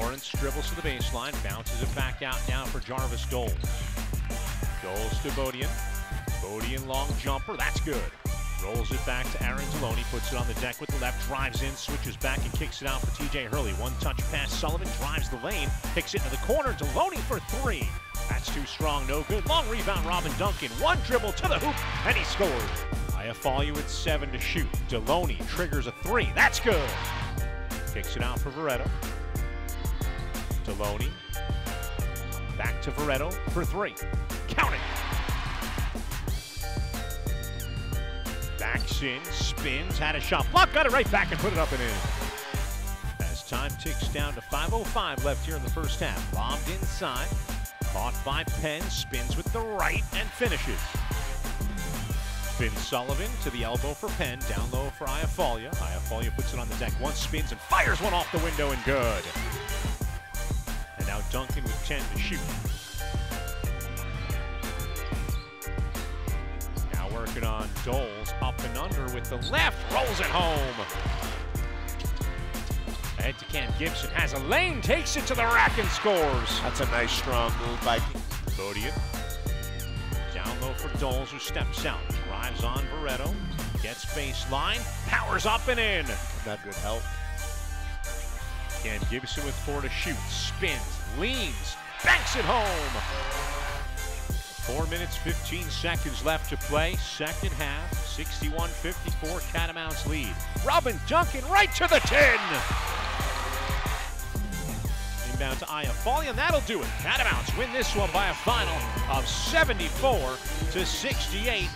Lawrence dribbles to the baseline, bounces it back out now for Jarvis Doles. Doles to Bodian. Bodian long jumper, that's good. Rolls it back to Aaron Deloney, puts it on the deck with the left, drives in, switches back and kicks it out for TJ Hurley. One touch pass, Sullivan drives the lane, kicks it into the corner, Deloney for three. That's too strong, no good. Long rebound, Robin Duncan. One dribble to the hoop, and he scores. Iafallo with seven to shoot. Deloney triggers a three, that's good. Kicks it out for Veretto. Deloney. Back to Veretto for three. Count it. Backs in, spins, had a shot block, got it right back and put it up and in. As time ticks down to 5.05 left here in the first half. Bombed inside, caught by Penn, spins with the right and finishes. Finn Sullivan to the elbow for Penn, down low for Iafallo. Iafallo puts it on the deck, once spins and fires one off the window and good. And Duncan with 10 to shoot. Now working on Doles, up and under with the left, rolls it home. Ahead to Kam Gibson, has a lane, takes it to the rack and scores. That's a nice strong move by Bodian. Down low for Doles, who steps out. Drives on Veretto. Gets baseline. Powers up and in. Not good help. Kam Gibson with four to shoot. Spins. Leans. Banks it home. Four minutes, 15 seconds left to play. Second half. 61-54 Catamounts lead. Robin Duncan right to the 10. Inbound to Iafallo, and that'll do it. Catamounts win this one by a final of 74 to 68.